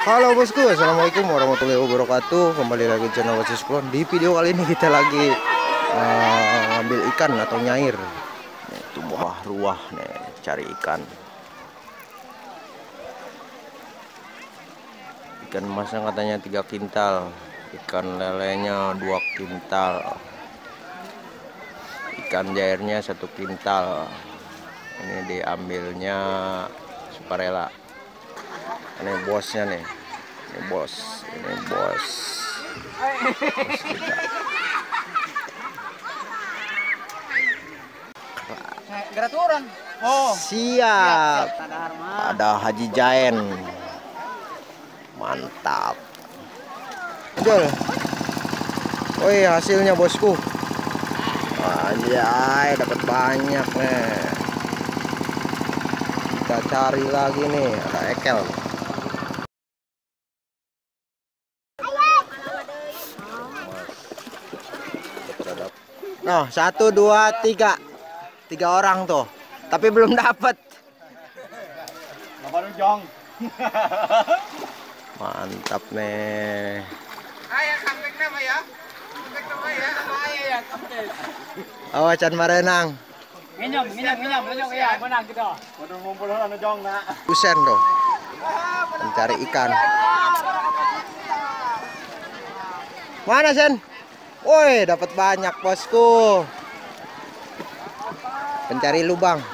Halo bosku, assalamualaikum warahmatullahi wabarakatuh. Kembali lagi di channel Wasis Kulon. Di video kali ini kita lagi uh, ngambil ikan atau nyair. Nih, itu buah ruah nih, cari ikan. Ikan emasnya katanya tiga kintal, ikan lelenya dua kintal, ikan jairnya satu kintal. Ini diambilnya sukarela. Ini bosnya nih. Ini bos ini bos, bos kita. Geraturan. Oh. siap. Ada Haji Jaen mantap. Jol Woi hasilnya bosku. Anjay dapat banyak nih kita cari lagi nih ada ekel Noh, satu, dua, tiga. Tiga orang tuh. Tapi belum dapat. Mantap nih. Ayo ya. Ya. Ya kampek. Awas can marenang. Nginyam, nginyam, nginyam, nginyam ya, menang kita. Ngumpul nak. Kusen tuh. Mencari ikan. Mana Sen? Woi, dapat banyak bosku. Pencari lubang.